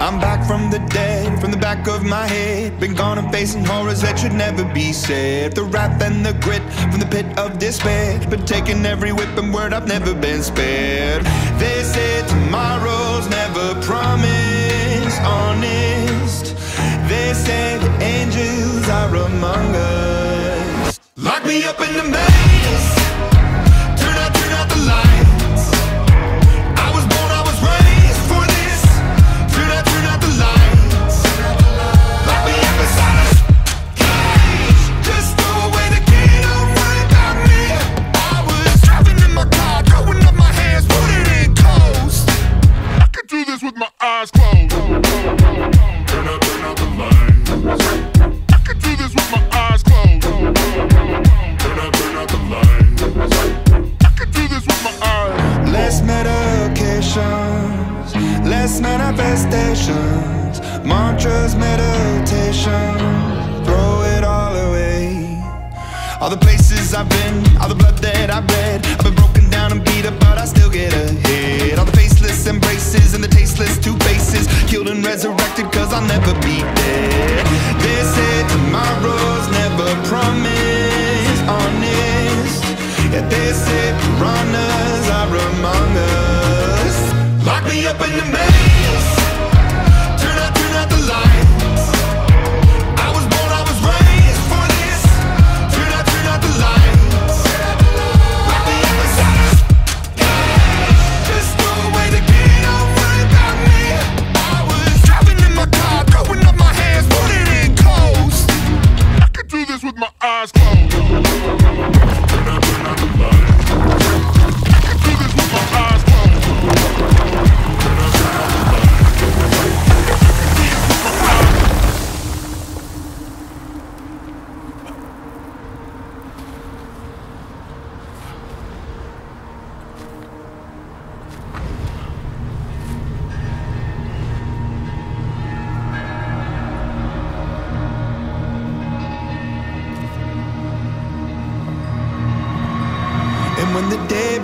I'm back from the dead, from the back of my head. Been gone and facing horrors that should never be said. The wrath and the grit from the pit of despair. Been taking every whip and word I've never been spared. They say tomorrow's never promised, honest. They say the angels are among us. Lock me up in the maze. Less manifestations, mantras, meditation. Throw it all away. All the places I've been, all the blood that I'll never be dead. They say tomorrow's never promised, honest. Yeah, they say piranhas are among us. Lock me up in the maze.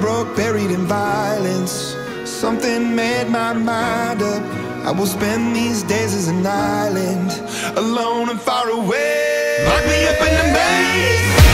Broke, buried in violence, something made my mind up. I will spend these days as an island, alone and far away. Lock me up in the maze.